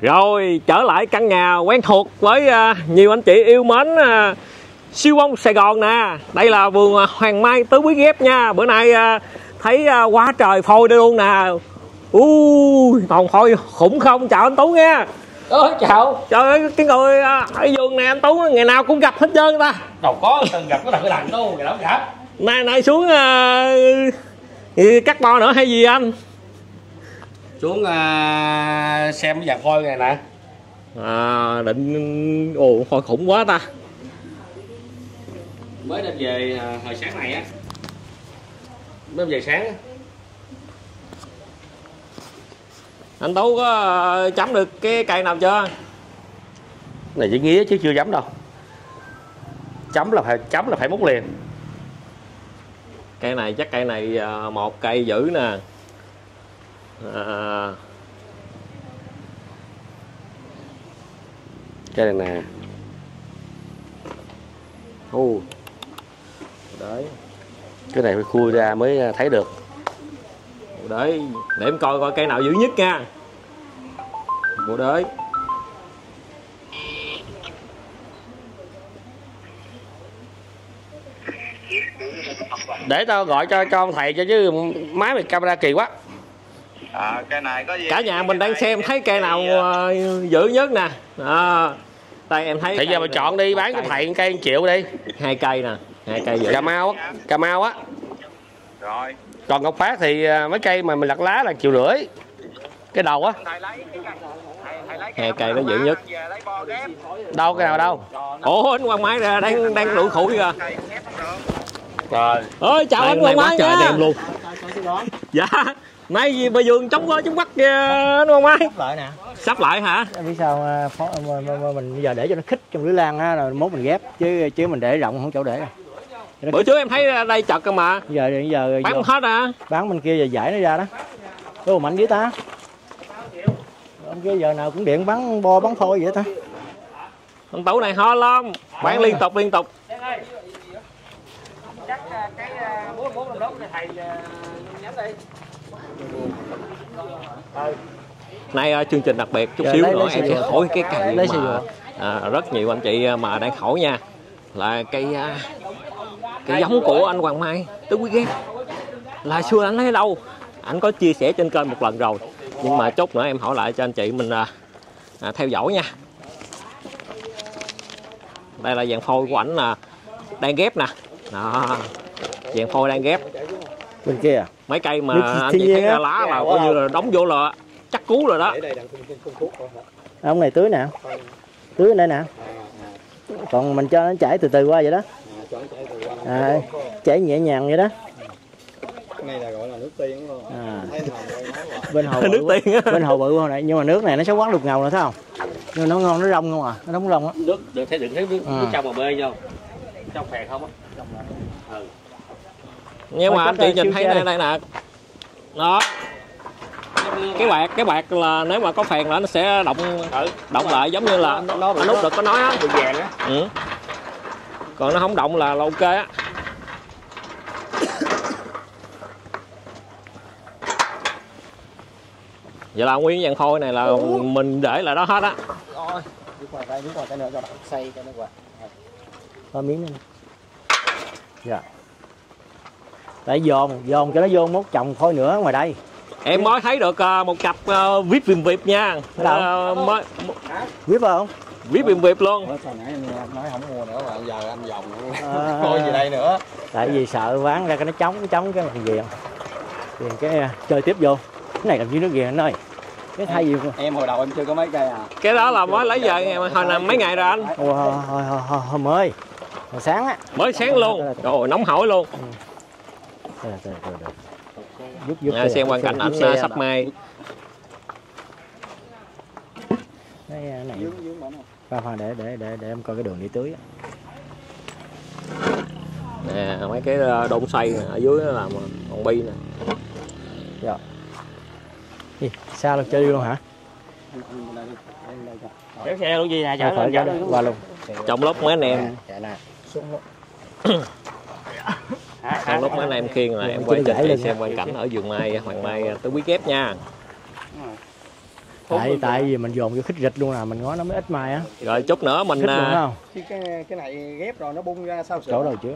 Rồi trở lại căn nhà quen thuộc với uh, nhiều anh chị yêu mến uh, siêu bông Sài Gòn nè. Đây là vườn uh, Hoàng Mai tứ quý ghép nha. Bữa nay thấy quá trời phôi đây luôn nè. Ui, toàn phôi khủng không? Chào anh Tú nha. Ơ chào. Trời ơi cái người ở vườn này anh Tú ngày nào cũng gặp hết trơn ta. Đâu có từng gặp có lần cái lần đâu ngày đó gặp. Nay nay xuống uh, cắt bo nữa hay gì anh xuống uh, xem cái dàn phôi này nè. À, định ồ phôi khủng quá ta. Mới đem về uh, hồi sáng này á. Mới về sáng á. Anh tú có uh, chấm được cái cây nào chưa? Này chỉ nghĩa chứ chưa chấm đâu. Chấm là phải chấm là phải múc liền. Cây này chắc cây này uh, một cây dữ nè à, cái này nè. U đấy. Cái này phải khui ra mới thấy được. Đấy. Để em coi coi cây nào dữ nhất nha. Bộ đấy. Để tao gọi cho cho ông thầy cho chứ máy mày camera kỳ quá à, cây này có gì cả nhà mình đang xem thấy cây nào uh, dữ nhất nè. À, đây em thấy thì giờ mày chọn đi bán cho thầy cây triệu đi. Hai cây nè hai cây dữ cà mau á cà mau á. Rồi. Còn ngọc phát thì mấy cây mà mình lặt lá là triệu rưỡi. Cái đầu á. Thầy lấy thầy, thầy lấy hai cây nó dữ nhất. Đâu cái nào đâu? Ủa anh quang máy ra đang đang lụi khủi kìa. Rồi. Ơi chào anh quang máy nha. đẹp luôn. dạ nay gì bà vườn chống quá chống bắt kìa anh quang máy lại nè. Sắp lại hả? Biết sao à, phó, mà, mà, mà mình bây giờ để cho nó khích trong lưới lan á rồi mốt mình ghép chứ chứ mình để rộng không chỗ để. À. bữa trước em thấy đây chật cơ mà. Giờ bây giờ bán không hết à bán bên kia giờ giải nó ra đó. Ô mạnh dữ ta. Ông kia giờ nào cũng điện bắn bo bắn phôi vậy ta. Anh tủ này ho lắm bán liên tục liên tục. Chắc cái bốn bốn đốt này thầy nhắm đi nay ờ, chương trình đặc biệt chút Giờ xíu lấy- nữa lấy em sẽ hỏi cái cây Lấy mà à, rất nhiều anh chị mà đang hỏi nha. Là cây à, cây giống của anh Hoàng Mai tứ quý ghép là xưa anh lấy đâu anh có chia sẻ trên kênh một lần rồi. Nhưng mà chút nữa em hỏi lại cho anh chị mình à, à, theo dõi nha. Đây là dàn phôi của ảnh là đang ghép nè. Đó dàn phôi đang ghép bên kia à? Mấy cây mà anh thiên chị thấy ra lá là coi như là đóng vô là chắc cú rồi đó. Ông này tưới nè. Tưới ở đây nè. Còn mình cho nó chảy từ từ qua vậy đó. À, chảy nhẹ nhàng vậy đó. Này là gọi là nước tiên đúng không? à. Bên hồ nước bự, tiên á. Bên hồ bự hồi nãy nhưng mà nước này nó sẽ quán lục ngầu nữa thấy không? Nhưng mà nó ngon nó rong không à? Nó đóng rong á. Nước được thấy đừng thấy nước, Ừ. nước trong mà bê vô. Trong phèn không á. Nhưng mà Thôi, anh chị là nhìn thấy đây đây nè. Đó. Cái bạc cái bạc là nếu mà có phèn là nó sẽ động ừ. động lại giống như là Nó- nó bị anh út được có nói á. Bị vàng á ừ. còn nó không động là, là ok á. Vậy là nguyên dàn phôi này là mình để lại đó hết á. Rồi. Ngoài cái nữa cho xây cho nó miếng nữa nè. dạ tại dồn dồn cho nó vô mốt trồng thôi nữa ngoài đây. Em mới thấy được ờ, một cặp uh, vip viêm vip nha? Ờ, mới phải không? Vip viêm vip luôn. Ủa, sao nãy em nói không mua nữa mà giờ anh vòng À. gì đây nữa? Tại vì sợ bán ra cái nó trống trống cái thằng ghiền ghiền cái à, chơi tiếp vô. Cái này làm như nước ghiền anh ơi? Cái thay gì em hồi đầu em chưa có mấy cây à. Cái đó là mới lấy về hồi nào mấy ngày rồi anh? Hồi, hồi, hồi, mới. Hồi sáng á. Mới sáng luôn. Rồi nóng hổi luôn Từ, từ. giúp giúp à, xem quan cảnh ảnh ờ, sắp mai cái à, này. Khoan khoan để để để để em coi cái đường đi tưới nè mấy cái ờ, đôn xoay nè, ở dưới nó làm con bi nè. Gì, sao là chơi đi luôn hả? Kéo xe luôn gì nè chở lên cho chở lên qua luôn. Trong lúc mấy anh em. Chạy nè trong lúc mấy anh em khiêng là em quay cho chị xem quan cảnh ở vườn mai hoàng mai tứ quý kép nha. Tại tại vì mình dồn vô khích rịch luôn à mình ngó nó mới ít mai á. Rồi chút nữa mình khích luôn à, không? Chứ cái cái này ghép rồi nó bung ra sao sữa chỗ đầu chưa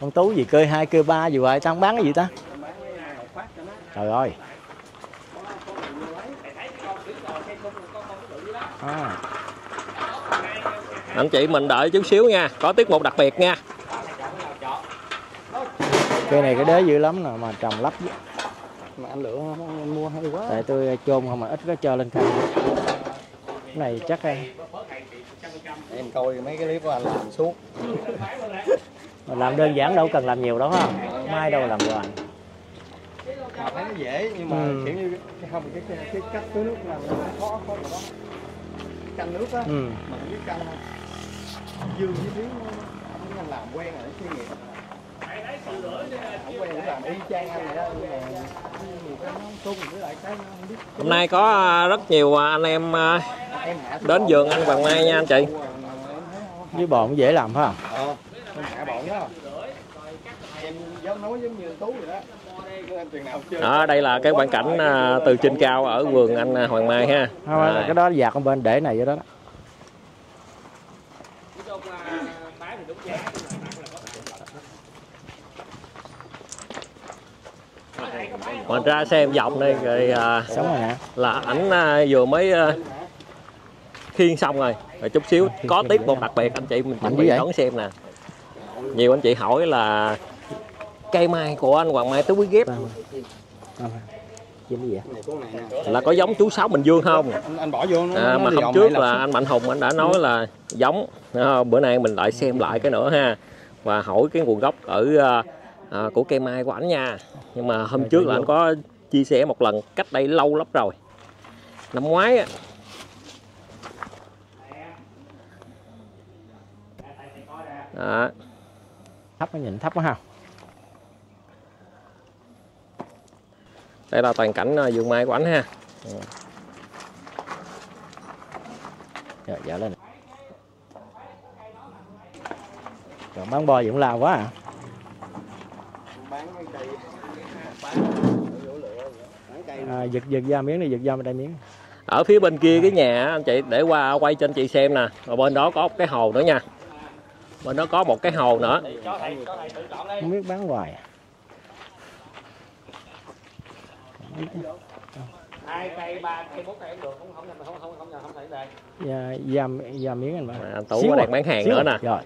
con tú gì cơi hai cơi ba gì vậy tao không bán cái gì ta? Trời ơi. À, anh chị mình đợi chút xíu nha có tiết mục đặc biệt nha. Cây này cái đế dữ lắm nè mà trồng lấp dữ. mà anh lựa mua hay quá. Tại tôi chôn không mà ít có cho lên cái này chắc em em coi mấy cái clip của anh làm suốt. mà làm đơn giản đâu cần làm nhiều đâu ha. Mai đâu làm hoài. Mà thấy nó dễ nhưng mà Ừ. kiểu như cái không cái, cái, cái cách tưới nước làm nó khó khó rồi đó canh nước á. Ừ. mà không biết canh không? Dương với tiếng nó anh làm quen rồi nó chuyên nghiệp không quen để làm y chang anh vậy đó. Nhưng mà nhiều cái nó tung với lại cái nó không biết. Hôm nay có à, rất nhiều à, anh em à, đến vườn anh Hoàng Mai nha anh chị. Với cũng dễ làm phải không? Ờ hạ bọn đó. Em giống nói giống như tú vậy đó em chừng nào chơi đó đây là cái quang cảnh à, từ trên cao ở vườn anh à, Hoàng Mai ha. Không Rồi. cái đó dạt con bên để này vậy đó mình ra xem vòng đây rồi à, sống rồi nè là ảnh à, vừa mới à, khiên xong rồi. Rồi chút xíu có tiếp một đặc biệt anh chị mình chuẩn bị đón xem nè. Nhiều anh chị hỏi là cây mai của anh Hoàng Mai tứ quý ghép. Không, chim cái gì vậy? Này con này nè là có giống chú Sáu Bình Dương không? Anh, anh bỏ vô nó, à, nó mà hôm trước là anh Mạnh Hùng anh đã nói là giống. À, bữa nay mình lại xem lại cái nữa ha. Và hỏi cái nguồn gốc ở à, à, của cây mai của ảnh nha. Nhưng mà hôm trước là anh có chia sẻ một lần cách đây lâu lắm rồi. Năm ngoái á. Đó. thấp nó nhìn thấp quá ha đây là toàn cảnh à, vườn mai của ảnh ha. Rồi dở lên. Rồi bán bò gì cũng lao quá à. À, giật giật da miếng đi giật bên đây miếng. Ở phía bên kia cái nhà anh chị để qua quay cho anh chị xem nè. Và bên đó có một cái hồ nữa nha. Bên đó có một cái hồ nữa. Không biết bán hoài à hai cây ba cây bốn cây cũng được không không không không không không không thể đây da, da, miếng anh bạn anh Tú có đang bán hàng nữa nè rồi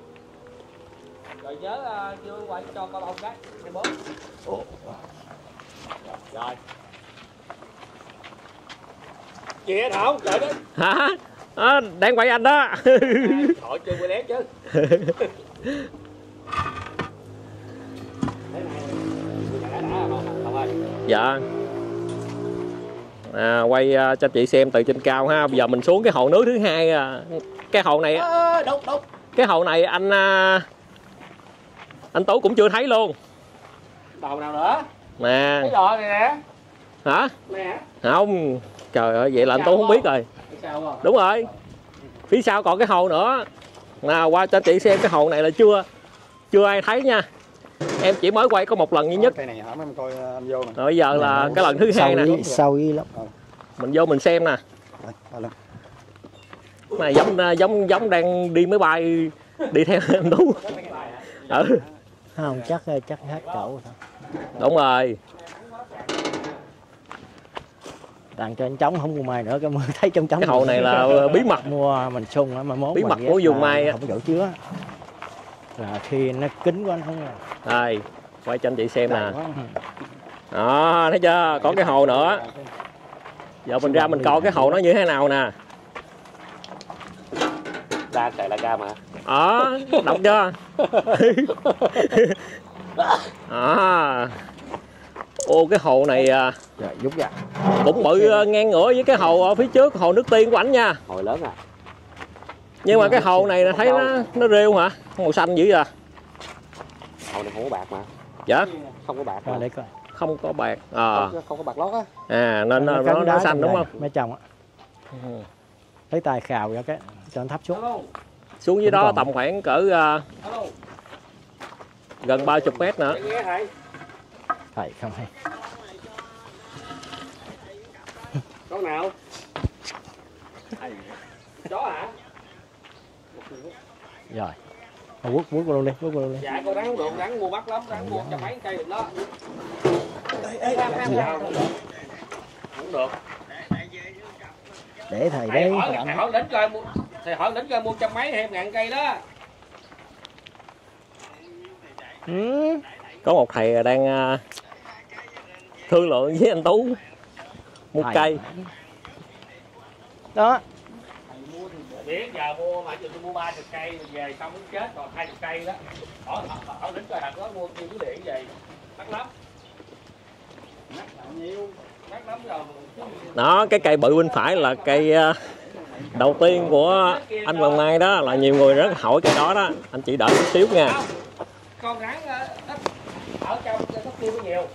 rồi nhớ uh, chưa quay cho con bông cái hai bốn rồi chị hả thảo đợi đó hả à, đang quay anh đó hỏi chơi quay lén chứ dạ à, quay à, cho chị xem từ trên cao ha. Bây giờ mình xuống cái hồ nước thứ hai à. cái hồ này Ơ, đúng đúng cái hồ này anh à, anh tú cũng chưa thấy luôn. Đầu nào nữa? Nè cái này nè. Hả? Nè. Không. Trời ơi vậy là anh tú không biết rồi. Đúng rồi. Phía sau còn cái hồ nữa. Nào qua cho chị xem cái hồ này là chưa chưa ai thấy nha em chỉ mới quay có một lần duy nhất. Cây này hả? Em coi ờ, anh vô nè rồi bây giờ là cái lần thứ hai nè. Sâu ý lắm. Mình vô mình xem nè. Lên. này giống giống giống đang đi máy bay đi theo em tú. Ừ. Không chắc chắc hết chỗ thôi. Đúng rồi. Tặng cho anh trống không mua mai nữa cái thấy trong trống cái hồ này là bí mật. Mua mình sung á mà mốt Bí mật của là mai á. không có chỗ chứa là khi nó kín quá nó không đây quay cho anh chị xem nè. Đó thấy chưa? Có cái hồ nữa. Giờ mình ra mình coi cái hồ nó như thế nào nè. Đa chạy là ca mà. Đó đọc chưa? À ô cái hồ này à, giúp ra. cũng bự à, ngang ngửa với cái hồ ở phía trước hồ nước tiên của ảnh nha. Hồi lớn à nhưng mà cái hồ này là thấy nó nó rêu hả? Màu xanh dữ à hồi này không có bạc mà. Dạ? Không có bạc rồi mà. để coi. Không có bạc à, không, không có bạc lót á. À nên nó, Nó nó, xanh đúng không? mấy chồng á. Lấy tay khào cho cái cho nó thấp xuống. Xuống dưới Không đó còn. tầm khoảng cỡ à, gần 30 mét nữa. Thầy. Không hay. Con nào? Chó hả rồi Thôi quất quất luôn đi quất luôn đi dạ con rắn không được rắn mua bắt lắm rắn mua trăm mấy cây được đó không được để thầy thầy đấy hỏi thầy hỏi đến coi mua thầy hỏi đến coi mua trăm mấy hay ngàn cây đó ừ. có một thầy đang à, thương lượng với anh tú một Thầy. cây đó biết giờ mua mà giờ tôi mua ba chục cây rồi về xong muốn chết còn hai chục cây đó. Hỏi- hỏi đến coi thằng đó mua nhiêu cái điện về mắc lắm. Mắc nhiều. Mắc lắm rồi đó cái cây bự bên phải là cây à, đầu tiên của anh Hoàng Mai đó là nhiều người rất hỏi cây đó đó. Anh chỉ đợi chút xíu nha. Con rắn ờ, ở trong nó tiêu nhiều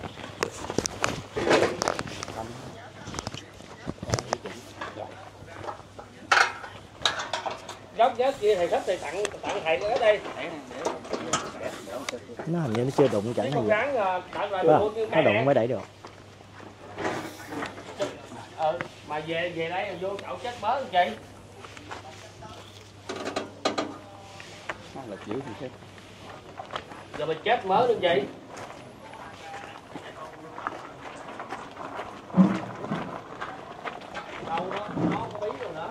giống nhớ kia thầy thích thì tặng tặng thầy cái đây. Nó hình như nó chưa đụng chẳng gì. rắn ờ, như nó đụng mới đẩy được. Ờ, mà về về đây vô chậu chết bớ chi là chịu thì chết giờ mình chết mớ làm gì đâu đó nó có bí rồi nữa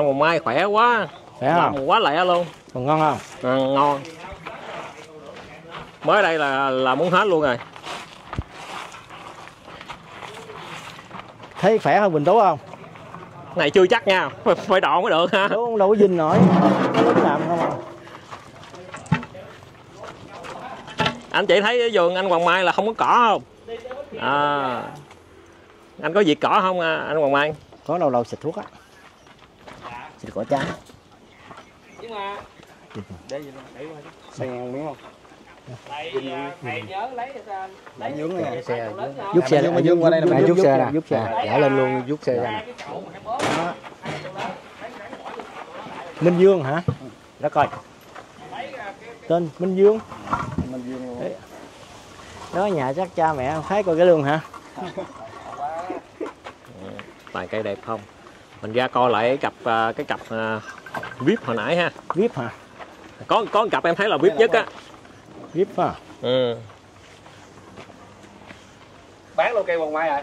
nó Hoàng Mai khỏe quá. Phải không? làm quá lẹ luôn. Còn ngon không? À, ngon. Mới đây là là muốn hết luôn rồi. Thấy khỏe hơn bình tú không? Này chưa chắc nha. Phải, đòn mới được ha. Đúng đâu có dinh nổi. Làm không à? Anh chị thấy vườn anh Hoàng Mai là không có cỏ không? À, anh có diệt cỏ không à, anh Hoàng Mai? Có lâu lâu xịt thuốc á xịt cỏ trắng nhưng mà xe ngang miếng không? Thầy à, thầy nhớ lấy ra lấy dướng cái nè. xe. Giúp xe lên, dương qua đây giúp- nè giúp- rút giúp- xe nè. giúp xe. Gỡ lên luôn rút xe ra mà Minh Dương hả? Đó coi. tên Minh Dương. Đó nhà chắc cha mẹ không thấy coi cái luôn hả? Vài cây đẹp không mình ra coi lại cái cặp à, cái cặp à, vip hồi nãy ha. Vip hả? Có có cặp em thấy là vip nhất á. Vip. Hả? Ừ. bán luôn cây hoàng mai à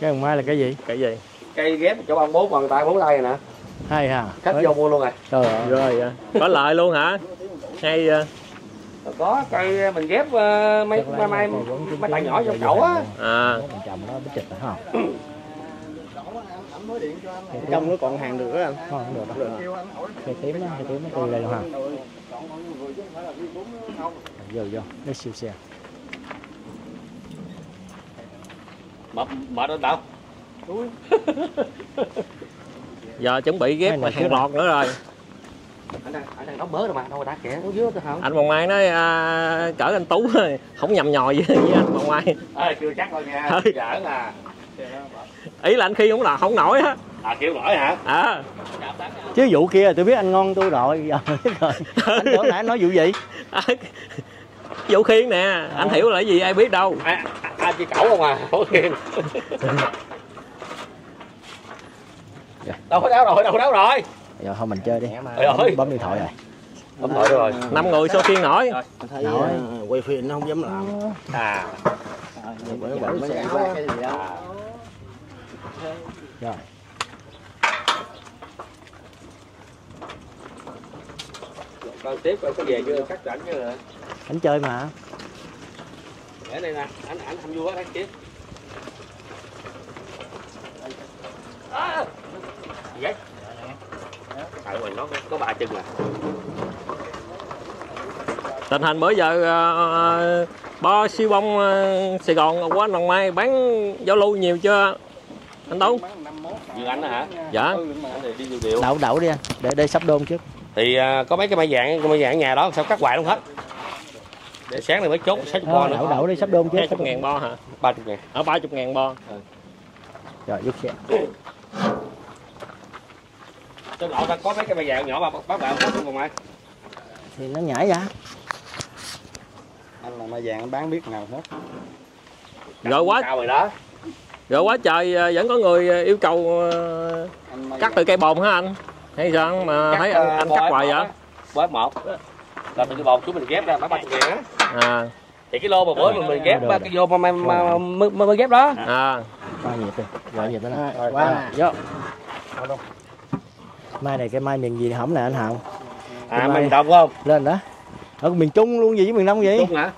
cái hồng mai là cái gì? Cái gì? Cây ghép chỗ ông bố còn tay bố tay nè. Hay hả? Khách vô mua luôn rồi. Trời ơi. Rồi à, có lợi luôn hả? Hay à, có cây mình ghép ờ, mấy mấy mấy mấy tay nhỏ trong chậu á. à. Mình trồng nó bít trịch phải không trong nó còn hàng được đó anh? Không không được đâu cây tím á cây tím nó từ đây luôn hả vô vô nó siêu xe. Mệt mệt ở đâu giờ chuẩn bị ghép này hàng lọt nữa rồi. Anh đang anh đang đóng mớ rồi mà đâu đã kẻ dưới không anh Hoàng Mai nói à, cỡ anh Tú không nhầm nhòi với, với anh Hoàng Mai. À, chưa chắc đâu nha giỡn à ý là anh khi cũng là không nổi á. À kêu nổi hả? À. Chứ vụ kia tôi biết anh ngon tôi rồi giờ biết rồi. Anh tưởng nãy nói vụ gì? À, Vũ Khiên nè, anh hiểu là cái gì ai biết đâu. à, à, chị cẩu không à? Ủa khiên đâu có đáo rồi đâu có đáo rồi. Giờ thôi mình chơi đi. Trời ơi. bấm điện thoại rồi. Không nổi được rồi. Năm người sao khiên nổi. Nổi. à, quay phim nó không dám làm. À. Bởi vậy mới chạy qua cái gì đâu à rồi. Coi tiếp coi có về chưa? Cắt rảnh chưa rồi? Anh chơi mà. Để đây nè anh anh vui quá đây tiếp. À, vậy? Tại mình nó có, có ba chân à. Tình hình bữa giờ uh, bo siêu bông ờ, Sài Gòn quá Đồng Mai bán giao lưu nhiều chưa? Anh Tú? như anh đó hả? Dạ. điều đậu đậu đi anh. Để đây sắp đôn trước. Thì à, có mấy cái mai dạng cái mai dạng ở nhà đó sao cắt hoài luôn hết? Để sáng này mới chốt sách Thôi, con đậu nữa đậu đi sắp đôn trước. 20 ngàn bo hả? ba chục ngàn. Ở 30 ngàn bo. rồi giúp xe trên lọ ta có mấy cái bè vàng nhỏ mà bác bạn hết luôn mày thì nó nhảy ra anh là mai vàng anh bán biết nào hết. Rồi quá. cao rồi đó rồi quá trời à, vẫn có người à, yêu cầu à, cắt từ cây bồn hả anh? Hay sao mà thấy anh, anh cắt hoài vậy? bóp một. Là từ cái bồn chúng mình ghép ra bán ba chục ngàn á. À. Thì cái lô mà bữa mình, mình ghép Rồi, ba cái vô mà mà mà mới, mới ghép đó. À. Mai nhịp đi gọi nhịp đó Rồi, quá. vô. Mai này cái mai miền gì hổng nè anh hậu à Mai- mình đồng không? lên đó. Ở miền trung luôn gì với miền đông vậy đúng hả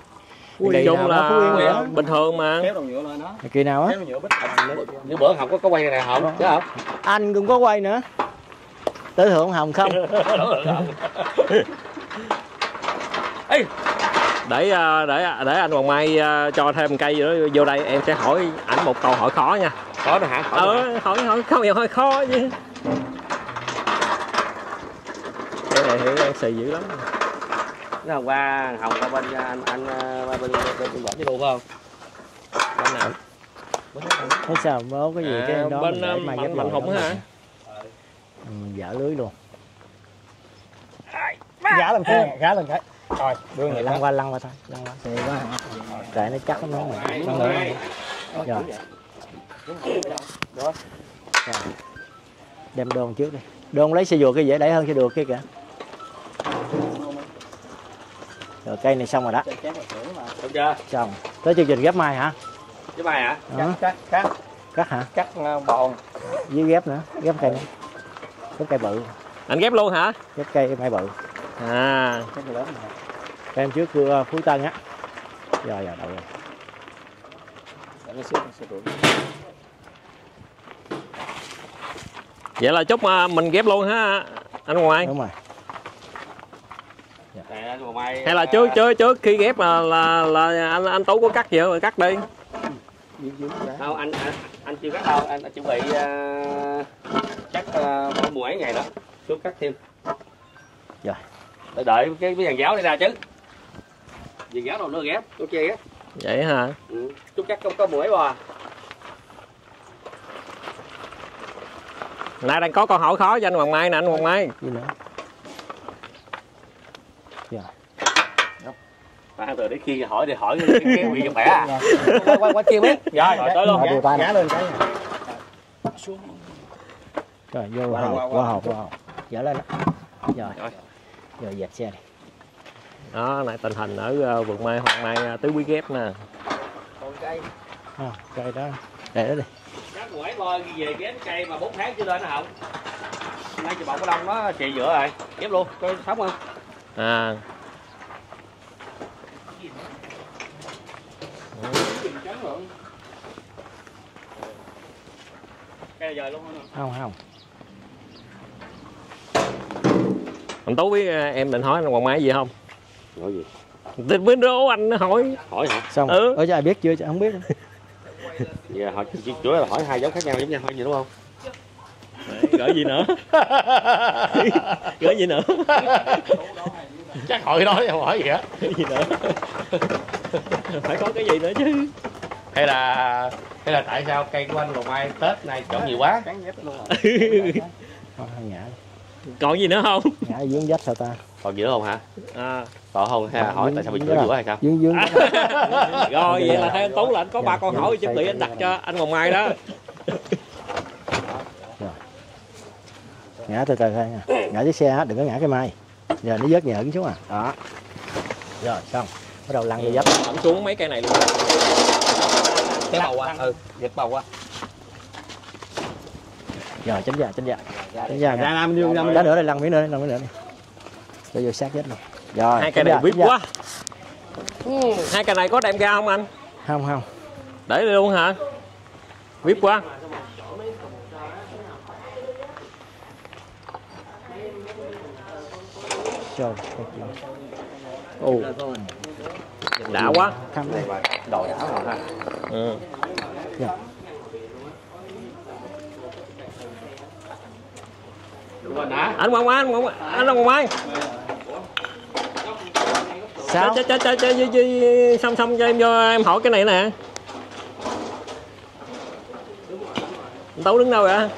Ui, Kỳ chung là Phú Yên vậy? bình thường mà. Kéo đầu nhựa lên đó. Kỳ nào á? Kéo đầu nhựa bích như bữa không có có quay này không chứ không? Anh cũng có quay nữa. Tới thượng hồng không? Ê, để à, để để anh Hoàng Mai cho thêm cây vô đây em sẽ hỏi ảnh một câu hỏi khó nha. Có nữa hả? Hả? ờ hỏi hỏi không nhiều hơi khó chứ. Cái này thì em xì dữ lắm Nó hôm qua hồng qua bên anh anh ờ, bên bên bên bên với luôn không? Bên nào? Thấy sao? Bố cái gì À, cái đó bên, mình mai Mạnh- ghép Mạnh Hùng hả? mình- Ừ, giả lưới luôn. Gã lên cái gã lên cái. Rồi đưa người lăn qua lăn qua thôi lăn qua. Thì quá tại nó chắc nó mà. Lăn nữa rồi. Rồi. đem đôn trước đi. Đôn lấy xe dùa cái dễ đẩy hơn xe đùa kia kìa rồi cây này xong rồi đó. Đúng chưa? Xong. Tới chương trình ghép mai hả? Chứ mày hả? Đó. cắt cắt cắt. Hả? Cắt ờ, bòn với ghép nữa ghép cây nữa. Ghép cây bự. Anh ghép luôn hả? Ghép cây mai bự. À. Cái cây em trước cưa phú tân á. Rồi rồi đậu rồi. Vậy là chúc mình ghép luôn ha anh Mai đúng rồi Nè, anh còn mai hay là ờ, trước trước trước khi ghép là là, là anh anh tú có cắt gì không? Rồi cắt đi. Không anh anh, anh chưa cắt đâu anh, anh chuẩn bị uh, chắc uh, mười mấy ngày đó xuống cắt thêm. Rồi. đợi đợi cái cái dàn giáo này ra chứ. Dàn giáo đâu nữa ghép ok ghép vậy hả? Ừ. chút cắt không có mười mấy bò. Nay đang có câu hỏi khó cho anh Hoàng Mai nè anh Hoàng Mai à, từ để kia hỏi để hỏi cái bị cho khỏe à. Quay quay quay kia biết. Rồi rồi tới luôn Gã- điều tay gã lên cái rồi vô Qua, hộp qua, qua. qua. hộp qua hộp. Dở lên đó. Rồi. Rồi. dẹp xe đi đó này tình hình ở vườn mai Hoàng Mai ờ, tứ quý ghép nè. Còn cây. À, cây đó. Để đó đi. Mười mấy bò về ghép cây mà bốn tháng chưa lên nó không? Nay chị bọc cái đông nó chị giữa rồi. Ghép luôn coi sống không? À cây giờ luôn không? Không anh tú biết ờ, em định hỏi anh Hoàng Mai gì không? Nói gì? Tình với đố anh nó hỏi. Hỏi hả? Xong. Ừ. ở ai biết chưa? Chứ không biết. Giờ hỏi chủ chủ là hỏi hai dấu khác nhau giống nhau hỏi gì đúng không? Gửi gì nữa? Gửi gì nữa? Chắc hỏi nói không hỏi gì á gì nữa? Phải có cái gì nữa chứ hay là hay là tại sao cây của anh còn mai tết này trộn nhiều quá? Cắn dép luôn. Rồi ngã còn gì nữa không? Ngã dướng dách sao ta? Còn gì nữa không hả? À, còn không hay là hỏi tại sao bị chửi giữa hay sao? dướng dướng rồi vậy là theo anh tú là anh có ba Dạ, câu dạ, hỏi chuẩn bị dạ, anh đặt dạ. cho anh Hoàng Mai đó. Ngã từ từ thôi nha. Ngã chiếc xe á, đừng có ngã cái mai. Giờ nó vớt nhợn xuống à. Đó. Rồi xong. Bắt đầu lăn vô dấp ẩm xuống mấy cây này luôn cái bầu qua ừ giật bầu qua rồi tránh ra tránh ra tránh ra ra nha. Làm như làm đá nữa đây lăn miếng nữa đây, lăn miếng nữa đi cho vô sát chết luôn rồi hai tránh này ra, vip ra. quá. Ừ, hai cây này có đem ra không anh? Không không. Để đi luôn hả? Vip quá. Rồi ồ. Đã quá. Không đây đồ ảo rồi ha ừ. đúng rồi hả anh Mai. Anh Mai anh Hoàng Mai. Sao? Chơi, chơi, chơi, chơi, chơi, xong xong cho em vô em hỏi cái này nè. Anh Tú đứng đâu vậy?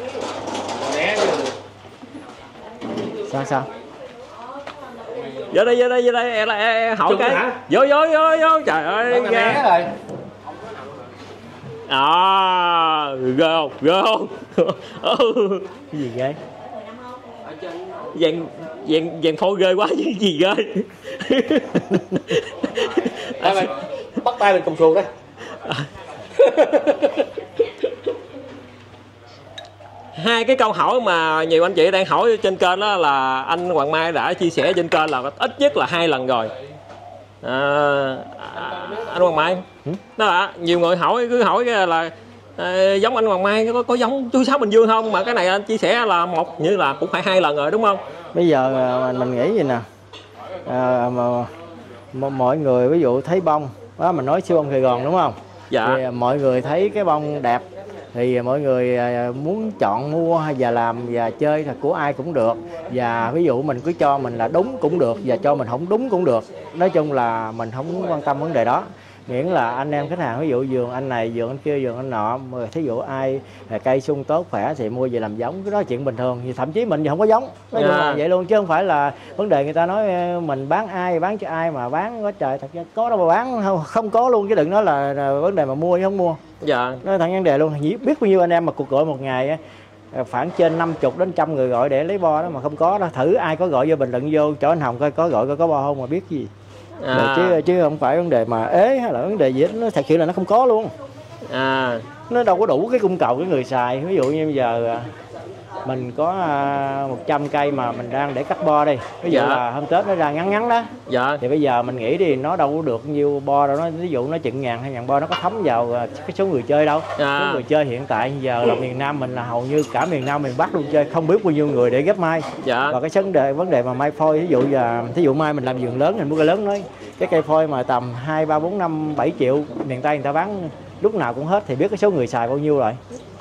sao sao? Vô đây vô đây vô đây. Em là em hỏi Chung cái. hả? vô vô vô vô. Trời ơi ghê rồi à ghê không? Ghê không? Ừ. cái gì ghê? Dàn dàn dàn phôi ghê quá chứ gì ghê? Đây mày bắt tay mình cầm xuồng đây. Hai cái câu hỏi mà nhiều anh chị đang hỏi trên kênh đó là anh Hoàng Mai đã chia sẻ trên kênh là ít nhất là hai lần rồi à, à, anh Hoàng Mai. Đó là nhiều người hỏi cứ hỏi là à, giống anh Hoàng Mai có, có giống chú Sáu Bình Dương không? Mà cái này anh chia sẻ là một như là cũng phải hai lần rồi đúng không? Bây giờ mình, mình nghĩ gì nè? À, mà, mà mọi người ví dụ thấy bông đó mình nói siêu bông Sài Gòn đúng không? Dạ. Thì mọi người thấy cái bông đẹp thì mọi người à, muốn chọn mua hay và làm và chơi là của ai cũng được. Và ví dụ mình cứ cho mình là đúng cũng được và cho mình không đúng cũng được. Nói chung là mình không quan tâm vấn đề đó miễn là anh em khách hàng ví dụ vườn anh này vườn anh kia vườn anh nọ mà thí dụ ai cây sung tốt khỏe thì mua về làm giống cái đó chuyện bình thường. Thì thậm chí mình thì không có giống. Nói chung là À. vậy luôn chứ không phải là vấn đề người ta nói ờ, mình bán ai bán cho ai mà bán có trời thật ra có đâu mà bán không, không có luôn chứ đừng nói là, là vấn đề mà mua hay không mua. Dạ. Nói thẳng vấn đề luôn biết bao nhiêu anh em mà cuộc gọi một ngày á, khoảng trên 50 đến trăm người gọi để lấy bo đó mà không có đó. Thử ai có gọi vô bình luận vô cho anh Hồng coi có gọi coi có bo không mà biết gì à, chứ chứ không phải vấn đề mà ế hay là vấn đề gì hết nó thật sự là nó không có luôn. À. Nó đâu có đủ cái cung cầu cái người xài ví dụ như bây giờ à, mình có à, 100 cây mà mình đang để cắt bo đi ví dụ Dạ. là hôm tết nó ra ngắn ngắn đó. Dạ. Thì bây giờ mình nghĩ đi nó đâu có được nhiêu bo đâu. Nó ví dụ nó chừng ngàn hay ngàn bo nó có thấm vào à, cái số người chơi đâu. À. số người chơi hiện tại giờ là miền Nam mình là hầu như cả miền Nam miền Bắc luôn chơi không biết bao nhiêu người để ghép mai. Dạ. Và cái vấn đề vấn đề mà mai phôi ví dụ giờ ví dụ mai mình làm vườn lớn mình mua cây lớn nói cái cây phôi mà tầm hai ba bốn năm bảy triệu miền Tây người ta bán lúc nào cũng hết thì biết cái số người xài bao nhiêu rồi.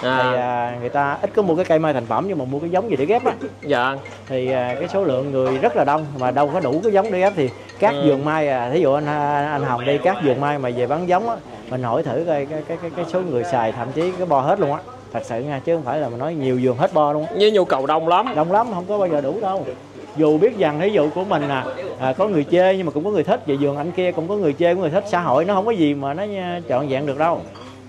Thì à, à, người ta ít có mua cái cây mai thành phẩm nhưng mà mua cái giống gì để ghép á. Dạ. Thì à, cái số lượng người rất là đông mà đâu có đủ cái giống để ghép thì các Ừ. vườn mai à thí dụ anh anh Hồng đi các vườn mai mà về bán giống á mình hỏi thử coi cái cái cái, cái số người xài thậm chí cái bo hết luôn á. Thật sự nha chứ không phải là mình nói nhiều vườn hết bo luôn á. Với nhu cầu đông lắm. Đông lắm không có bao giờ đủ đâu dù biết rằng ví dụ của mình à, à có người chê nhưng mà cũng có người thích. Về vườn anh kia cũng có người chê có người thích. Xã hội nó không có gì mà nó trọn vẹn được đâu.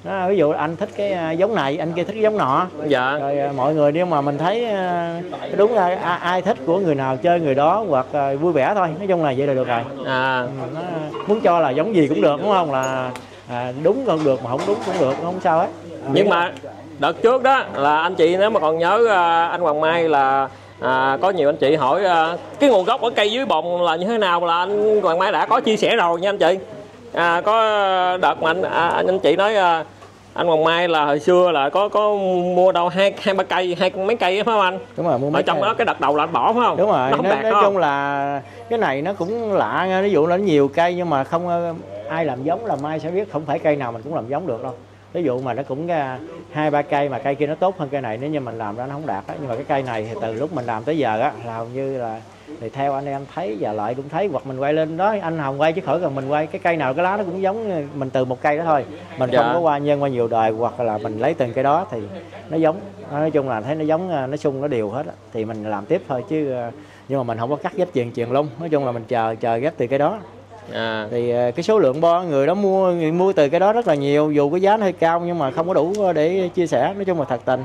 Đó, ví dụ anh thích cái à, giống này anh kia thích cái giống nọ. Dạ. Rồi à, mọi người nhưng mà mình thấy à, đúng là ai thích của người nào chơi người đó hoặc vui vẻ thôi. Nói chung là vậy là được rồi. À. Ừ, nó muốn cho là giống gì cũng được đúng không? Là à, đúng không được mà không đúng cũng được không sao hết. Nhưng mà đợt trước đó là anh chị nếu mà còn nhớ anh Hoàng Mai là à, có nhiều anh chị hỏi à, cái nguồn gốc ở cây dưới bồn là như thế nào là anh Hoàng Mai đã có chia sẻ rồi nha anh chị. À, có đợt mà anh à, anh, chị nói à, anh Hoàng Mai là hồi xưa là có có mua đâu hai hai ba cây hai mấy cây phải không anh? Đúng rồi mua ở mấy trong cây. đó cái đợt đầu là anh bỏ phải không? Đúng rồi nó không nói, đạt nói phải chung không là cái này nó cũng lạ nha ví dụ là nó nhiều cây nhưng mà không ờ, ai làm giống làm ai sẽ biết không phải cây nào mình cũng làm giống được đâu ví dụ mà nó cũng ra hai ba cây mà cây kia nó tốt hơn cây này nếu như mình làm ra nó không đạt á nhưng mà cái cây này thì từ lúc mình làm tới giờ á là hầu như là thì theo anh em thấy và lại cũng thấy hoặc mình quay lên đó anh hồng quay chứ khỏi cần mình quay cái cây nào cái lá nó cũng giống mình từ một cây đó thôi mình Dạ. không có qua nhân qua nhiều đời hoặc là mình lấy từng cây đó thì nó giống nói chung là thấy nó giống ờ, nó sung nó đều hết á. thì mình làm tiếp thôi chứ ờ, nhưng mà mình không có cắt ghép chuyền chuyền lung nói chung là mình chờ chờ ghép từ cái đó à, thì ờ, cái số lượng bo người đó mua người mua từ cái đó rất là nhiều dù cái giá nó hơi cao nhưng mà không có đủ để chia sẻ nói chung là thật tình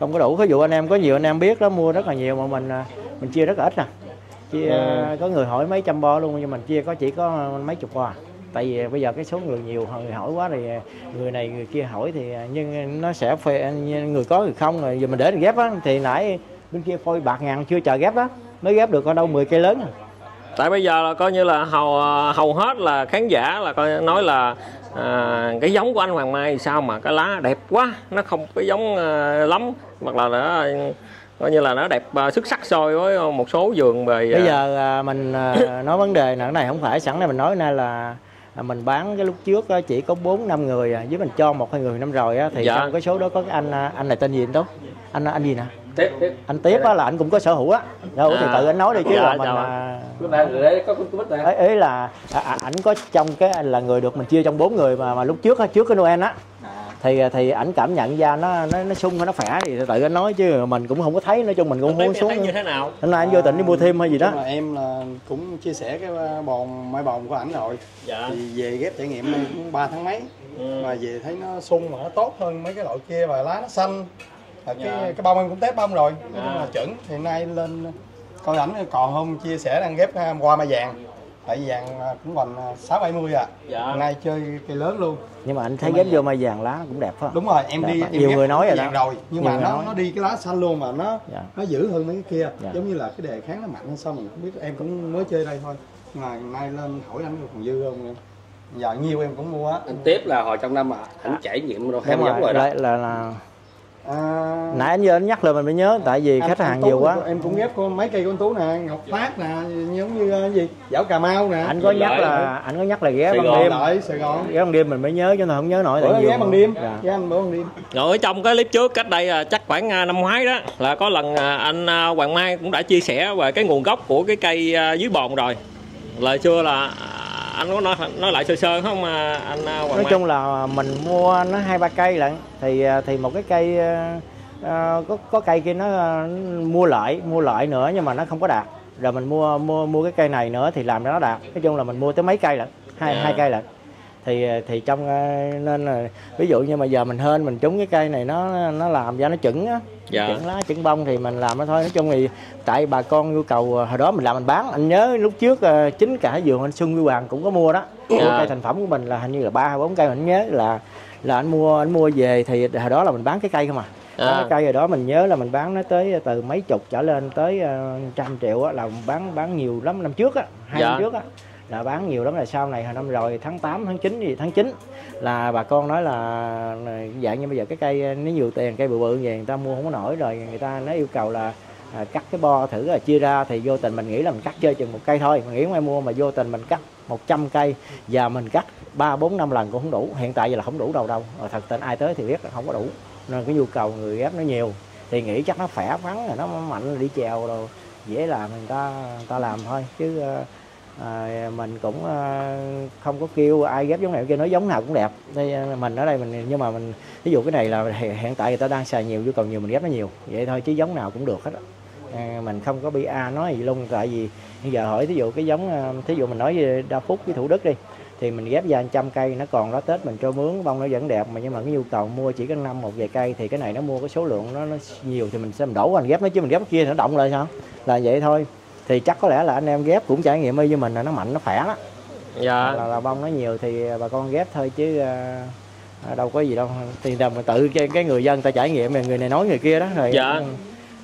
không có đủ ví dụ anh em có nhiều anh em biết đó mua rất là nhiều mà mình ờ, mình chia rất là ít nè chia Ừ. có người hỏi mấy trăm bo luôn nhưng mình chia có chỉ có mấy chục bo à. tại vì bây giờ cái số người nhiều người hỏi quá thì người này người kia hỏi thì nhưng nó sẽ phê người có người không rồi giờ mình để ghép á thì nãy bên kia phôi bạc ngàn chưa chờ ghép đó mới ghép được có đâu 10 cây lớn à. Tại bây giờ là coi như là hầu hầu hết là khán giả là coi nói là à, cái giống của anh Hoàng Mai sao mà cái lá đẹp quá nó không cái giống à, lắm. Hoặc là nó coi như là nó đẹp à, xuất sắc so với một số vườn về bây à, giờ à, mình à, nói vấn đề là cái này không phải sẵn này mình nói nay là à, mình bán cái lúc trước chỉ có 4 năm người à, với mình cho một hai người năm rồi thì Dạ. trong cái số đó có cái anh à, anh này tên gì anh tốt anh anh gì nè tiếp tiếp anh tiếp á là anh cũng có sở hữu á. Sở hữu thì À. tự anh nói đi chứ Dạ, là mình à, cái này để có cái bích này. Ấy là à, à, ảnh có trong cái là người được mình chia trong bốn người mà mà lúc trước á, trước cái Noel á. Thì thì ảnh cảm nhận ra nó nó nó sung hay nó khỏe thì tự anh nói chứ mình cũng không có thấy nói chung mình cũng không xuống như thế nào? Hôm nay anh vô tỉnh đi mua thêm hay gì đó. mà em là cũng chia sẻ cái bòn mai bòn của ảnh rồi. Dạ. Thì về ghép trải nghiệm cũng 3 tháng mấy. Ừ. mà về thấy nó sung mà nó tốt hơn mấy cái loại kia và lá nó xanh và cái Dạ. cái bông em cũng test bông rồi nói chung À. là chuẩn thì hôm nay lên coi ảnh còn hôm chia sẻ đang ghép à, hoa mai vàng tại vì vàng à, cũng còn sáu bảy mươi à Dạ. hôm nay chơi cây lớn luôn nhưng mà anh thấy ghép vô mai vàng lá cũng đẹp phải không đúng rồi em Dạ, đi dạ. em Nhiều người nói rồi vàng đó. rồi nhưng Nhiều mà nó nói. nó đi cái lá xanh luôn mà nó Dạ. nó giữ hơn mấy cái kia Dạ. giống như là cái đề kháng nó mạnh hơn sao mình không biết em cũng mới chơi đây thôi mà nay lên hỏi anh còn dư không em giờ nhiêu em cũng mua á anh tiếp là hồi trong năm mà ảnh trải nghiệm rồi hai giống rồi rồi đó là, là, là à, nãy anh giờ anh nhắc lên mình mới nhớ tại vì anh- khách hàng nhiều quá. em cũng ghép con mấy cây con tú nè ngọc phát nè giống như ờ, gì dảo cà mau nè. Anh có nhắc là anh có nhắc là ghé Sài ban đêm. Lợi sài gòn. Ghé ban đêm mình mới nhớ chứ tôi không nhớ nổi tại ghé bằng đêm? Dạ. ghé anh bữa bằng đêm. Rồi ở trong cái clip trước cách đây à, chắc khoảng à, năm ngoái đó là có lần à, anh à, Hoàng Mai cũng đã chia sẻ về cái nguồn gốc của cái cây à, dưới bồn rồi. Lời xưa là à, anh có nói nói lại sơ sơ không? À, anh à, Hoàng nói Mai? chung là mình mua nó hai ba cây lận. Thì à, thì một cái cây à, có có cây kia nó à, mua lại mua lại nữa nhưng mà nó không có đạt. Rồi mình mua mua mua cái cây này nữa thì làm cho nó đạt. Nói chung là mình mua tới mấy cây lận? Hai Dạ. hai cây lận thì à, thì trong à, nên là ví dụ như mà giờ mình hên mình trúng cái cây này nó nó làm cho nó chuẩn á Dạ. chuẩn lá chuẩn bông thì mình làm nó thôi nói chung thì tại bà con nhu cầu à, hồi đó mình làm mình bán anh nhớ lúc trước chính cả vườn anh Xuân Huy Hoàng cũng có mua đó Dạ. cây thành phẩm của mình là hình như là ba bốn cây mình nhớ là là anh mua anh mua về thì hồi đó là mình bán cái cây không à, À. cái cây rồi đó mình nhớ là mình bán nó tới từ mấy chục trở lên tới ờ, trăm triệu á là bán bán nhiều lắm năm trước á hai Dạ. năm trước á là bán nhiều lắm là sau này hồi năm rồi tháng 8 tháng 9 gì tháng 9 là bà con nói là dạng như bây giờ cái cây nó nhiều tiền cây bự bự vậy người ta mua không có nổi rồi người ta nó yêu cầu là à, cắt cái bo thử là chia ra thì vô tình mình nghĩ là mình cắt chơi chừng một cây thôi mình nghĩ không ai mua mà vô tình mình cắt 100 cây và mình cắt ba bốn năm lần cũng không đủ hiện tại giờ là không đủ đâu đâu Rồi thật tình ai tới thì biết là không có đủ nên cái nhu cầu người ghép nó nhiều thì nghĩ chắc nó khỏe vắng rồi nó mạnh đi chèo rồi dễ làm người ta người ta làm thôi chứ uh, à, mình cũng à, không có kêu ai ghép giống này kia nói giống nào cũng đẹp. Nên ờ, mình ở đây mình nhưng mà mình ví dụ cái này là hiện tại người ta đang xài nhiều nhu cầu nhiều mình ghép nó nhiều. Vậy thôi chứ giống nào cũng được hết à, mình không có bị a nói gì luôn tại vì bây giờ hỏi thí dụ cái giống thí dụ mình nói về đa phúc với thủ đức đi thì mình ghép ra trăm cây nó còn đó tết mình cho mướn bông nó vẫn đẹp mà nhưng mà cái nhu cầu mua chỉ có năm một vài cây thì cái này nó mua cái số lượng nó, nó nhiều thì mình sẽ mình đổ mình ghép nó chứ mình ghép kia nó động lại sao? Là vậy thôi thì chắc có lẽ là anh em ghép cũng trải nghiệm y như mình là nó mạnh nó khỏe đó Dạ. là, là bông nó nhiều thì bà con ghép thôi chứ à, à, đâu có gì đâu. Thì là mà tự cái, cái người dân ta trải nghiệm mà người này nói người kia đó rồi Dạ.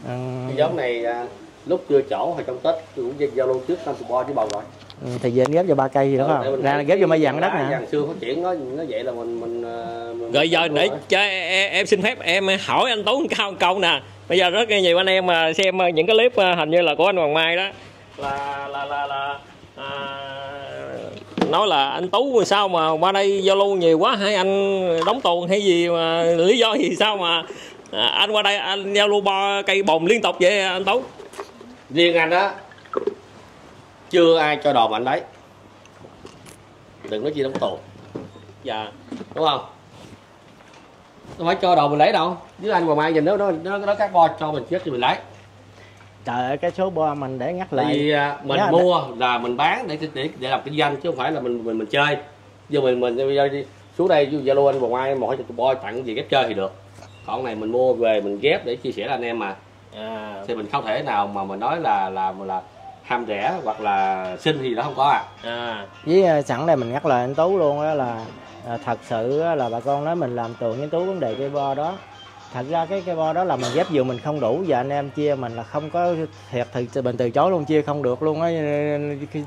ừ, cái giống này à, lúc chưa chỗ hồi trong tết tôi cũng giao lưu trước năm bo với bầu rồi. Ừ, thì về anh ghép cho ba cây gì đó Để không ra ghép vô mai vàng đất nè. vàng xưa phát triển nó nó vậy là mình mình, à, mình Rồi giờ để cho em, em xin phép em hỏi anh Tú một câu một câu nè. Bây giờ rất nhiều anh em mà xem những cái clip à, hình như là của anh Hoàng Mai đó là là là là à, nói là anh Tú sao mà qua đây giao lưu nhiều quá hay anh đóng tuồng hay gì mà lý do gì sao mà à, anh qua đây anh giao lưu bo cây bồn liên tục vậy anh Tú? riêng anh á chưa ai cho mà anh lấy đừng nói chi đóng tù Dạ. đúng không không phải cho đồ mình lấy đâu. Với anh mà mai nhìn nó nó nó, nó cắt bo cho mình chết thì mình lấy. Trời ơi cái số bo mình để ngắt lại. Vì à, mình Dạ, mua là mình bán để để để làm kinh doanh chứ không phải là mình mình mình chơi. Giờ mình mình đi xuống đây zalo anh một ai một hai chục bo tặng gì ghép chơi thì được. Còn này mình mua về mình ghép để chia sẻ với anh em mà. À, thì mình không thể nào mà mình nói là là là ham rẻ hoặc là xin thì nó không có à. À, với à, sẵn đây mình nhắc lời anh Tú luôn đó là à, thật sự là bà con nói mình làm tường với Tú vấn đề cây bo đó. Thật ra cái cây bo đó là mình ghép vừa mình không đủ và anh em chia mình là không có thiệt thì mình từ chối luôn chia không được luôn á.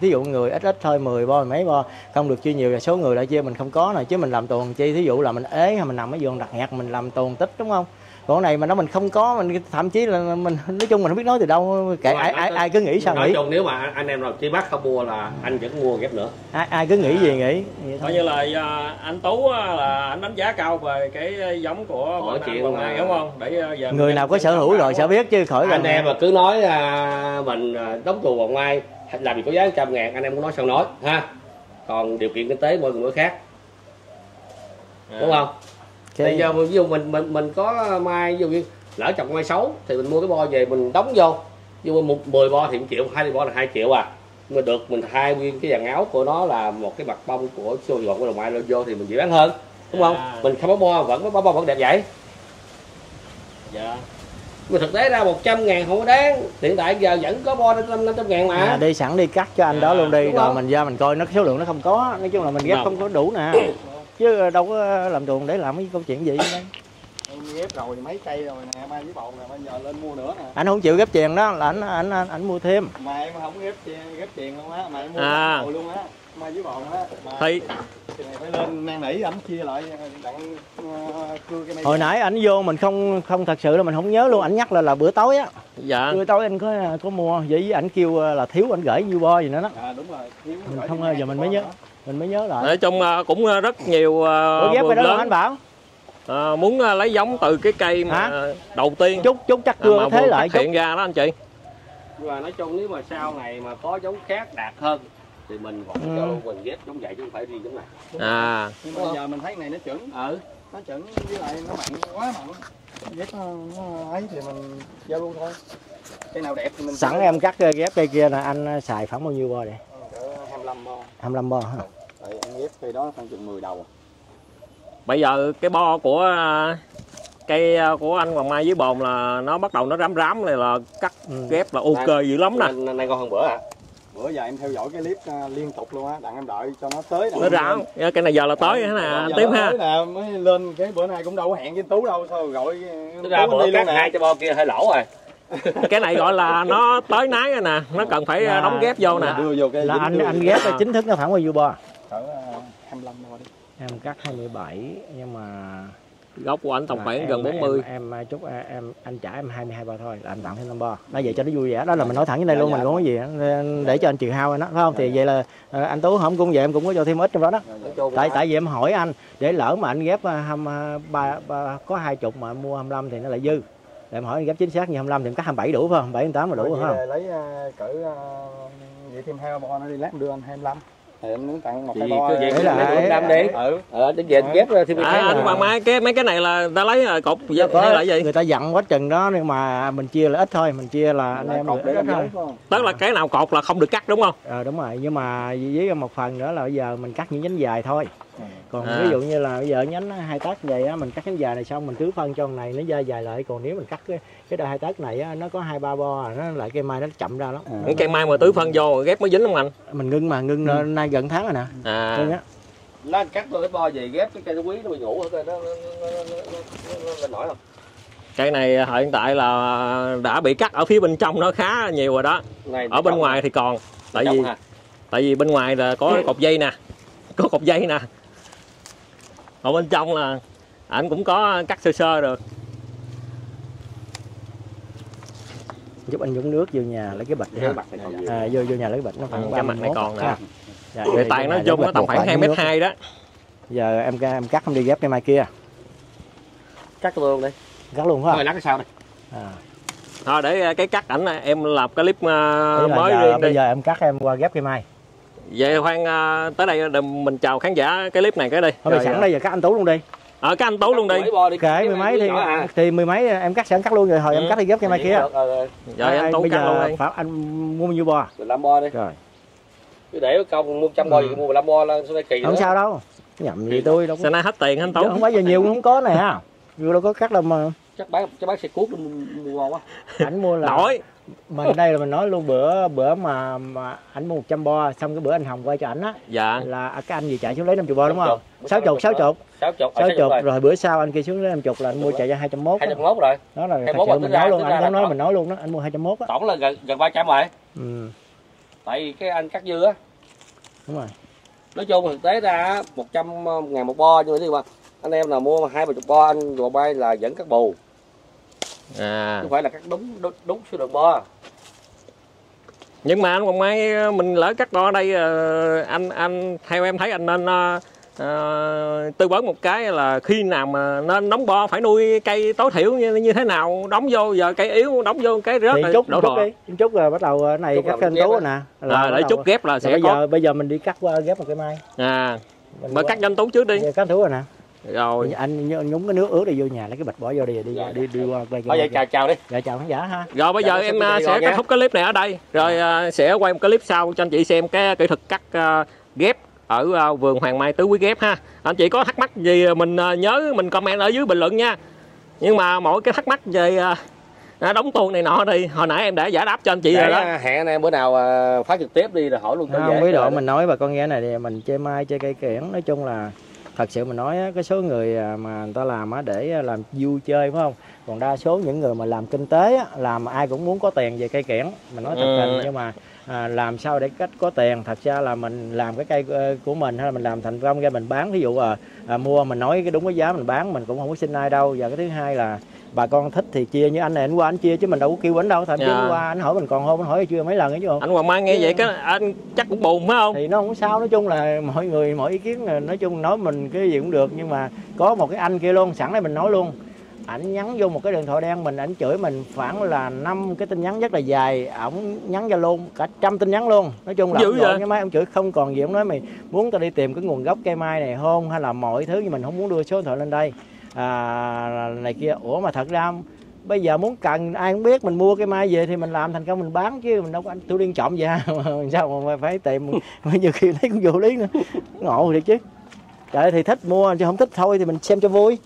Thí dụ người ít ít thôi 10 bo mấy bo không được chia nhiều và số người lại chia mình không có này chứ mình làm tuần chi thí dụ là mình ế hay mình nằm ở giường đặt nhạc mình làm tuần tích đúng không? Còn này mà nó mình không có mình thậm chí là mình nói chung mình không biết nói từ đâu kệ ai nói ai ai cứ nghĩ sao nói nghĩ. chung nếu mà anh em nào chỉ bắt không mua là anh vẫn mua ghép nữa. Ai, ai cứ nghĩ gì nghĩ. Coi như là à, anh Tú á, là anh đánh giá cao về cái giống của bạn chuyện Mai mà- đúng không? Để à, giờ người nào có sở hữu rồi sẽ biết chứ khỏi anh em mà cứ nói à, mình à, đóng tù vòng mai làm gì có giá trăm ngàn anh em muốn nói sao nói ha? Còn điều kiện kinh tế mỗi người mỗi khác. À. đúng không Bây giờ ví dụ mình mình mình có mai ví dụ như lỡ trồng mai xấu thì mình mua cái bo về mình đóng vô. Ví dụ một 10 bo thì 1 triệu hai bo là 2 triệu à. Mà được mình thay nguyên cái dàn áo của nó là một cái mặt bông của siêu dọn của đồng mai lên vô thì mình dễ bán hơn đúng không? À. mình không có bo vẫn có bo vẫn đẹp vậy. Dạ. Mà thực tế ra 100 ngàn không có đáng. Hiện tại giờ vẫn có bo đến 500 ngàn mà. À, đi sẵn đi cắt cho anh đó À, luôn đi rồi không? mình ra mình coi nó số lượng nó không có nói chung là mình ghép không có đủ nè chứ đâu có làm tuồng để làm cái câu chuyện gì đây em ghép rồi mấy cây rồi nè mai với bồn nè bây giờ lên mua nữa nè. Anh không chịu ghép chèn đó là anh anh anh, anh mua thêm. Mà em không ghép chèn ghép chèn luôn á mà em mua À. luôn á mai với bồn á. Mà thì thì này phải lên năn nỉ ảnh chia lại đặng uh, cưa cái này hồi nãy ảnh vô mình không không thật sự là mình không nhớ luôn. Ảnh nhắc là là bữa tối á. Dạ. Bữa tối anh có có mua vậy ảnh kêu là thiếu anh gửi nhiêu bo gì nữa đó. À đúng rồi thiếu Mình không giờ mình mới nhớ. nữa. Mình mới nhớ lại. Nói chung à, cũng à, rất nhiều à, Ủa ghép vườn đó lớn. anh bảo? À, muốn à, lấy giống từ cái cây mà Hả? đầu tiên. Chút chút chắc à, mà cái thế lại hiện ra đó anh chị. Nhưng mà nói chung nếu mà sau này mà có giống khác đạt hơn thì mình vẫn Ừ. cho mình ghép giống vậy chứ không phải riêng giống này. À. Nhưng mà giờ mình thấy cái này nó chuẩn. Ừ. Nó chuẩn với lại nó mặn quá mặn. Ghép nó, nó ấy thì mình giao luôn thôi. Cái nào đẹp thì mình sẵn em cắt ờ, ghép cây kia là anh xài khoảng bao nhiêu bo vậy? Cỡ 25 bo. 25 bo hả tại em ghép cây đó khoảng chừng 10 đầu. Bây giờ cái bo của à, cây à, của anh Hoàng Mai với bồn là nó bắt đầu nó rám rám này là cắt ừ. ghép là ok dữ lắm nè. nay, nay ngon hơn bữa à? Bữa giờ em theo dõi cái clip à, liên tục luôn á đặng em đợi cho nó tới nó rám cái này giờ là tới thế nè? anh tím ha. nè mới lên cái bữa nay cũng đâu có hẹn với tú đâu sao gọi Tức ra Tú bữa cắt hai cho bo kia hơi lỗ rồi. Cái này gọi là nó tới nái rồi nè nó cần phải Là- đóng ghép vô nè. đưa vô cái là anh anh vô ghép cái- là chính thức nó khoảng bao nhiêu bo cỡ à, 25 bo đi. Em cắt 27 nhưng mà gốc của anh tầm là khoảng gần 40 em, em chúc em, em anh trả em 22 bo thôi là anh tặng thêm 5 bo. Đó vậy cho nó vui vẻ đó là mình nói thẳng với đây Dạ, luôn dạ. mình cũng có gì á, nên để cho anh trừ hao rồi đó phải không? Thì vậy là ờ, anh tú không cũng vậy em cũng có cho thêm ít trong đó đó. Nói tại tại vì em hỏi anh để lỡ mà anh ghép à, hăm ba, ba có hai chục mà anh mua 25 thì nó lại dư. Để em hỏi anh ghép chính xác như 25 thì em cắt 27 đủ phải không? 27 28 là đủ phải không? lấy cỡ vậy thêm hai bo nó đi lát đưa anh 25 thì em muốn tặng một Thì hai bo vậy Đấy cứ là- lấy năm đi. Ừ. Ờ đến về ghép thêm cái à, anh. Hoàng Mai cái mấy cái này là ta lấy à, cột Dạ, hay là gì? người ta dặn quá chừng đó nhưng mà mình chia là ít thôi mình chia là anh em cột để ít thôi. tức là cái nào cột là không được cắt đúng không? Ờ đúng rồi nhưng mà với một phần nữa là bây giờ mình cắt những nhánh dài thôi. còn À. ví dụ như là bây giờ nhánh hai tấc vậy á mình cắt nhánh dài này xong mình cứ phân cho con này nó dài dài lại còn nếu mình cắt cái cái đôi hai tấc này á nó có hai ba bo à, nó lại cây mai nó chậm ra lắm À. những cây mai mà tứ phân vô ghép mới dính không anh mình ngưng mà ngưng Ừ. nay gần tháng rồi nè Ngưng à á. nó cắt tôi cái bo về ghép cái cây nó quý nó bị ngủ nó nó nó nó nó nó- nổi không cây này hiện tại là đã bị cắt ở phía bên trong nó khá nhiều rồi đó này ở bên ngoài thì còn tại vì hả? tại vì bên ngoài là có cột dây nè có cột dây nè ở bên trong là ảnh cũng có cắt sơ sơ được. Giúp anh nhúng nước vô nhà lấy cái bịch cái mặt này còn nhiều à, vô vô nhà lấy cái bịch nó khoảng Ừ, ba cái mặt này còn nè. dạ, người tài nói chung nó tầm khoảng hai mét hai đó. Giờ em em cắt không đi ghép cây mai kia. Cắt luôn đi. Cắt luôn phải thôi không lát cái sau đây à. thôi để à, cái cắt ảnh này, em làm cái clip à, là mới giờ, riêng bây đi. giờ em cắt em qua ghép cây mai vậy khoan à, tới đây đừng- mình chào khán giả cái clip này cái đi thôi bây sẵn đây giờ cắt anh tú luôn đi. Ở cái anh tú luôn đi. Kệ mười mấy thì à. thì mười mấy em cắt sẵn cắt luôn rồi hồi em Ừ. cắt đi ghép cây mai kia. ờ, ờ, rồi Ai- anh tú bây cắt luôn giờ đi. phải anh mua bao nhiêu bo 15 bo đi. Rồi. Cứ để công mua trăm bo Ừ. gì mua 15 bo lên số này kỳ không sao đâu. Nhầm gì tôi đâu có sẽ nay hết tiền anh tú? Không phải giờ nhiều cũng không có nè ha nhiều đâu có cắt đâu mà. Chắc bán chắc bán xe cuốc mua quá. Ảnh mua là nổi mình đây là mình nói luôn bữa bữa mà mà ảnh mua 100 bo xong cái bữa anh hồng quay cho ảnh á dạ. là cái anh gì chạy xuống lấy 50 bo đúng không? Chục. sáu chục sáu chục. sáu chục sáu chục rồi. rồi bữa sau anh kia xuống lấy 50 là anh mua chạy ra 201 hai trăm mốt rồi. Đó là thật 21 sự mình nói luôn anh là nói mình nói luôn đó anh mua 201 á. Tổng là gần gần ba trăm rồi. Ừ. Tại vì cái anh cắt dư á. Đúng rồi. Nói chung thực tế ra một trăm ngàn một bo nhưng mà gì mà anh em nào mua hai ba chục bo anh rồi bay là vẫn cắt bù à. Không phải là cắt đúng đúng, đúng số lượng bo. Nhưng mà anh còn mai mình lỡ cắt bo ở đây ờ, anh anh theo em thấy anh nên ờ, tư vấn một cái là khi nào mà nên đóng bo phải nuôi cây tối thiểu như như thế nào đóng vô giờ cây yếu đóng vô cái rớt thì rồi chút đổ chút đi chút rồi bắt đầu cái này Chút cắt là kênh ghép nè. À, bắt để chút ghép là sẽ bây có. giờ bây giờ mình đi cắt qua ghép một cái mai. À Mình mà cắt danh tú trước đi. Giờ cắt thú rồi nè rồi. Anh nhúng cái nước ướt đi vô nhà lấy cái bịch bỏ vô đi đi đi đi qua đây Thôi vậy chào chào đi. dạ chào khán giả ha. Rồi bây Dạ, giờ em à, đi sẽ rồi kết thúc cái clip này ở đây. Rồi à, sẽ quay một clip sau cho anh chị xem cái kỹ thuật cắt à, ghép ở vườn Hoàng Mai Tứ Quý ghép ha. Anh chị có thắc mắc gì mình nhớ mình comment ở dưới bình luận nha. Nhưng mà mỗi cái thắc mắc về à, đóng tuồng này nọ thì hồi nãy em đã giải đáp cho anh chị rồi Để, đó. à, hẹn anh em bữa nào phát trực tiếp đi rồi hỏi luôn cho không quý độ mình nói bà con nghe này thì mình chơi mai chơi cây kiển. Nói chung là thật sự mình nói á, cái số người à, mà người ta làm á để à, làm vui chơi phải không? Còn đa số những người mà làm kinh tế á, làm ai cũng muốn có tiền về cây kiển mình nói thật Ừ. tình nhưng mà à, làm sao để cách có tiền? Thật ra là mình làm cái cây của mình hay là mình làm thành công ra mình bán. Ví dụ à, à, mua mình nói cái đúng cái giá mình bán mình cũng không có xin ai đâu. Và cái thứ hai là bà con thích thì chia như anh này anh qua anh chia chứ mình đâu có kêu anh đâu. Thậm chí Dạ. anh qua anh hỏi mình còn hôn anh hỏi chưa mấy lần ấy chứ không? Anh Hoàng Mai nghe vậy cái anh chắc cũng buồn phải không? Thì nó không sao nói chung là mọi người mọi ý kiến là nói chung nói mình cái gì cũng được. Nhưng mà có một cái anh kia luôn sẵn đây mình nói luôn. Ảnh nhắn vô một cái điện thoại đen mình ảnh chửi mình khoảng là năm cái tin nhắn rất là dài. Ổng nhắn ra luôn cả trăm tin nhắn luôn. Nói chung là Dữ cái máy ông chửi không còn gì. Ông nói mày muốn tao đi tìm cái nguồn gốc cây mai này không hay là mọi thứ nhưng mình không muốn đưa số điện thoại lên đây à, này kia. Ủa mà thật ra bây giờ muốn cần ai cũng biết mình mua cây mai về thì mình làm thành công mình bán chứ mình đâu có tôi điên trộm vậy sao mà phải tìm bây giờ khi thấy cũng vô lý nữa. Ngộ thiệt chứ. Trời thì thích mua chứ không thích thôi thì mình xem cho vui.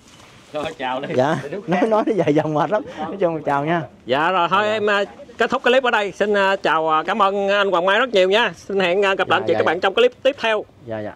Rồi chào đi. dạ nói nói nó dài dòng mệt lắm. Nói chung chào nha. Dạ rồi thôi em à, kết thúc clip ở đây. Xin à, chào à, cảm ơn anh Hoàng Mai rất nhiều nha. Xin hẹn gặp lại Dạ, chị dạ, các bạn trong clip tiếp theo. Dạ dạ